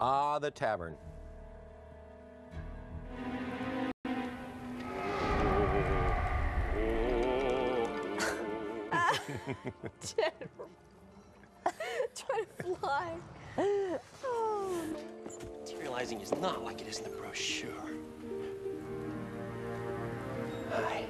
Ah, the tavern. Trying to fly. Oh. Materializing is not like it is in the brochure. Hi.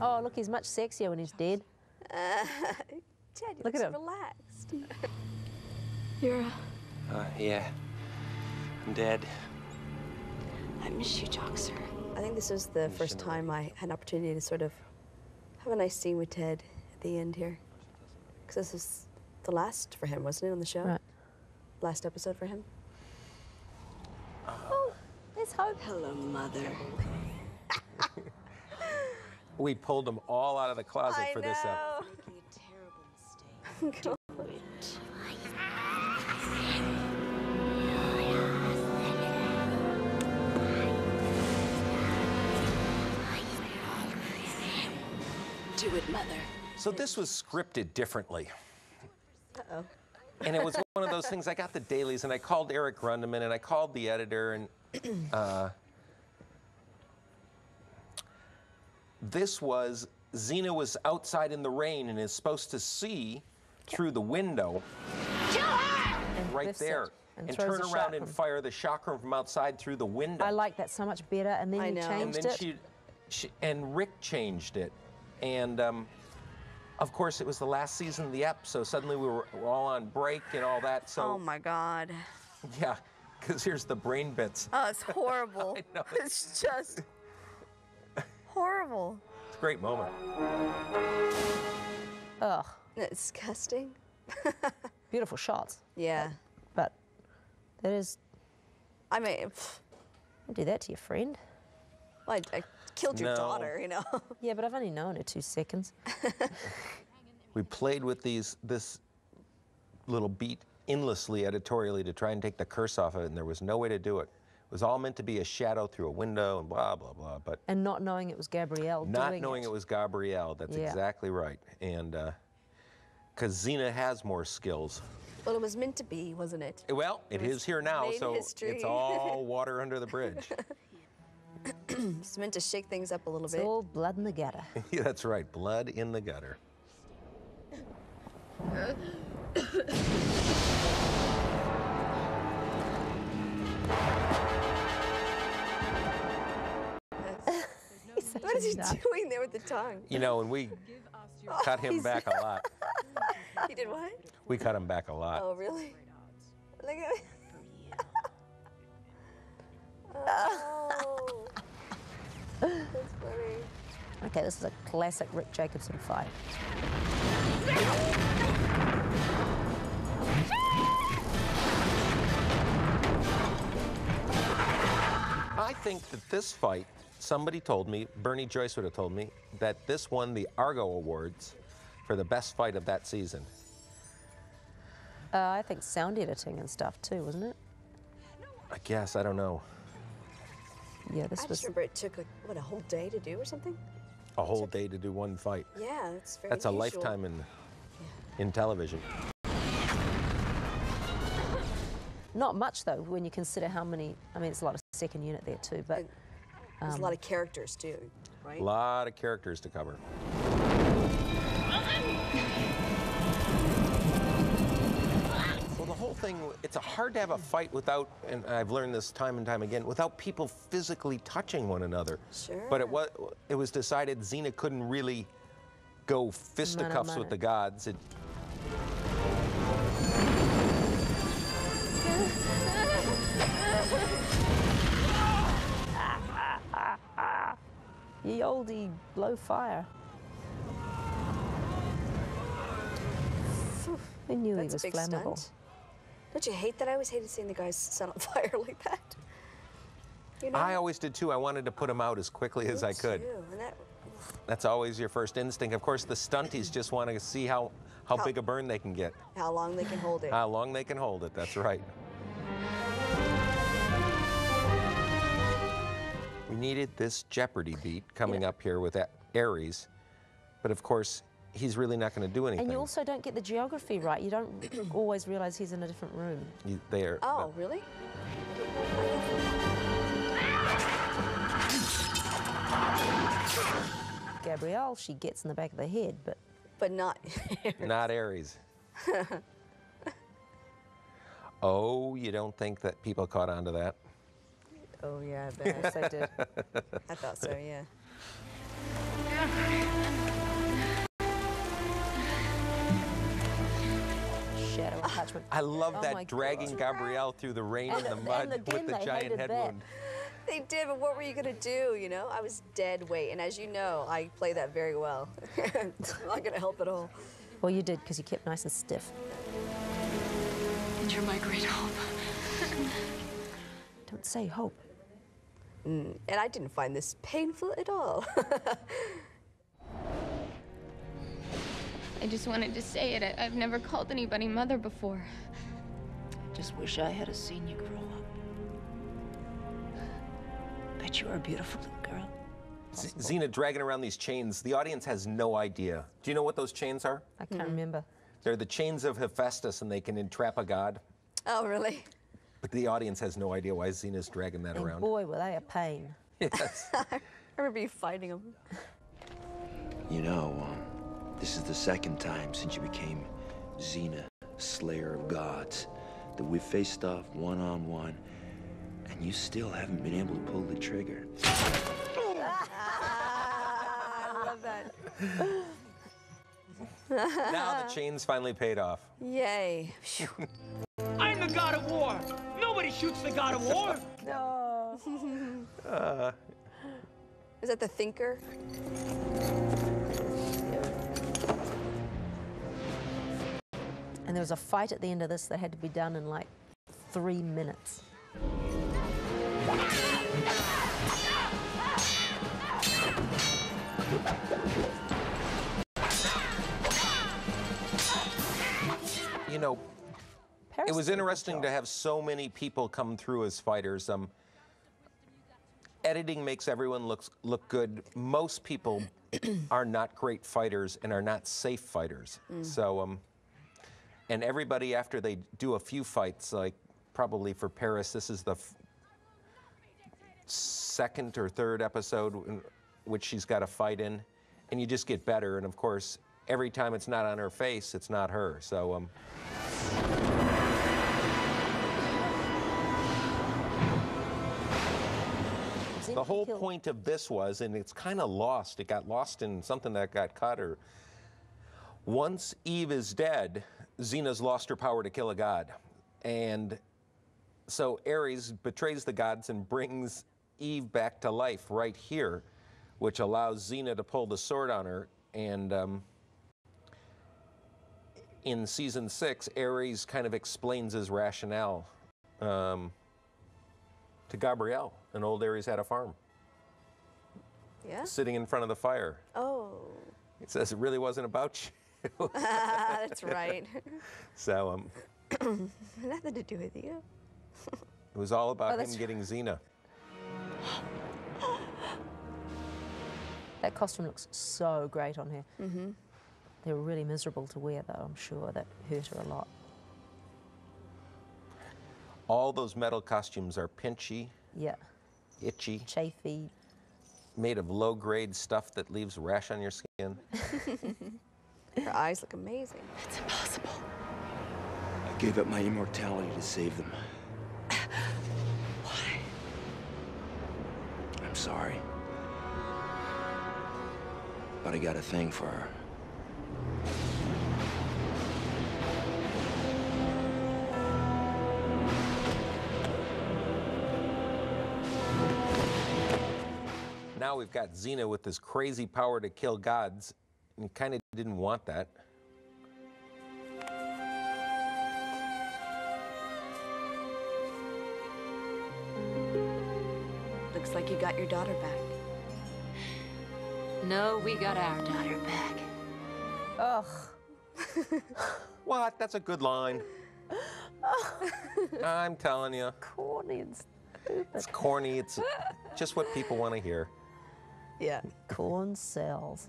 Oh, look, he's much sexier when he's dead. Uh, Ted, you Look look at so him. relaxed. You're. Uh, yeah. I'm dead. I miss you, Joxer. I think this was the first time I had an opportunity to sort of have a nice scene with Ted at the end here. Because this was the last for him, wasn't it, on the show? Right. Last episode for him. Oh, there's hope. Hello, Mother. We pulled them all out of the closet I for this episode. know. Making a terrible mistake. Do it, Mother. So this was scripted differently. Uh-oh. And it was one of those things, I got the dailies and I called Eric Gruendemann and I called the editor and uh, this was, Xena was outside in the rain and is supposed to see through the window And right there it and, and turn around and fire the chakram from outside through the window. I like that so much better. And then I you know. and changed then it. she, she and Rick changed it, and um, of course it was the last season of the ep, so suddenly we were, were all on break and all that. So Oh my God. yeah, because here's the brain bits. Oh, it's horrible. I know. It's just horrible. It's a great moment. Ugh, It's disgusting. beautiful shots. Yeah. But that is, I mean, pff, don't do that to your friend. I, I killed your No. daughter, you know. Yeah, but I've only known her two seconds. We played with these this little beat endlessly editorially to try and take the curse off of it, and there was no way to do it. It was all meant to be a shadow through a window and blah blah blah, but And not knowing it was Gabrielle not doing knowing it. was Gabrielle. That's Yeah. exactly right, and uh, because Xena has more skills. Well, it was meant to be, wasn't it? Well, it It was is here now, so history. it's all water under the bridge. It's meant to shake things up a little It's bit. all blood in the gutter. yeah, that's right, blood in the gutter. What is he doing there with the tongue? You know, and we cut him He's- back a lot. He did what? We cut him back a lot. Oh, really? Look at me. oh. That's funny. Okay, this is a classic Rick Jacobson fight. I think that this fight, somebody told me, Bernie Joyce would have told me, that this won the Argo Awards for the best fight of that season. Uh, I think sound editing and stuff too, wasn't it? I guess, I don't know. Yeah, this I was. just remember it took like what a whole day to do or something. A whole day to do one fight. Yeah, that's very. That's a lifetime in, in television. Not much though, when you consider how many. I mean, it's a lot of second unit there too, but There's um, a lot of characters too, right? A lot of characters to cover. Well, thing, it's hard to have a fight without, and I've learned this time and time again, without people physically touching one another. Sure. But it was, it was decided Xena couldn't really go fisticuffs mano. with the gods. It, ye olde blow fire. I knew That's he a was big flammable. stunt. Don't you hate that? I always hated seeing the guys set on fire like that. You know? I always did too. I wanted to put them out as quickly as I could. that- That's always your first instinct. Of course, the stunties just want to see how, how How- big a burn they can get. how long they can hold it. How long they can hold it, that's right. We needed this Jeopardy beat coming Yeah. up here with Ares, But of course, he's really not going to do anything. And you also don't get the geography right. You don't always realize he's in a different room. You- there. Oh, really? Gabrielle, she gets in the back of the head, but But not. Not Ares. oh, you don't think that people caught on to that? oh, yeah, I bet. yes, they did. I thought so, yeah. Shadow attachment. I love Oh that dragging God. Gabrielle through the rain And- and the and mud again, with the they giant hated head that. wound. They did, but what were you gonna do? You know, I was dead weight, and as you know, I play that very well. I'm not gonna help at all. Well, you did because you kept nice and stiff. And you're my great hope. Don't say hope. Mm, and I didn't find this painful at all. I just wanted to say it. I, I've never called anybody mother before. I just wish I had a seen you grow up. Bet you are a beautiful little girl. Z- Xena dragging around these chains. The audience has no idea. Do you know what those chains are? I can't remember. They're the chains of Hephaestus, and they can entrap a god. oh, really? But the audience has no idea why Xena's dragging that And around. boy, were they a pain. Yes. I remember you fighting them. You know, um, this is the second time since you became Xena, Slayer of Gods, that we've faced off one on one, and you still haven't been able to pull the trigger. I love that. now the chains finally paid off. Yay. I'm the god of war. Nobody shoots the god of war. No. Uh. Is that the thinker? And there was a fight at the end of this that had to be done in like three minutes. You know, Paris it was did a good interesting to have so many people come through as fighters. Um, editing makes everyone look look good. Most people are not great fighters and are not safe fighters. So, um, and everybody after they do a few fights, like probably for Paris, this is the second or third episode in which she's got a fight in, and you just get better. And of course, every time it's not on her face, it's not her. So. Um, The whole point of this was, and it's kind of lost, it got lost in something that got cut or. Once Eve is dead, Xena's lost her power to kill a god. And so Ares betrays the gods and brings Eve back to life right here, which allows Xena to pull the sword on her. And um, in season six, Ares kind of explains his rationale um, to Gabrielle. And old Ares had a farm Yeah? sitting in front of the fire. Oh. He says it really wasn't about you. That's right. so um, Nothing to do with you. it was all about Oh, him that's- getting Xena. That costume looks so great on her. Mm-hmm. They were really miserable to wear, though. I'm sure that hurt her a lot. All those metal costumes are pinchy, Yeah, itchy, chafy. made of low grade stuff that leaves rash on your skin. Her eyes look amazing. It's impossible. I gave up my immortality to save them. Why? I'm sorry. But I got a thing for her. Now we've got Xena with this crazy power to kill gods, and you kind of didn't want that. Looks like you got your daughter back. No, we got our daughter back. Ugh. What? That's a good line. I'm telling you, Corny and stupid. it's corny. It's just what people want to hear. Yeah. Corn cells.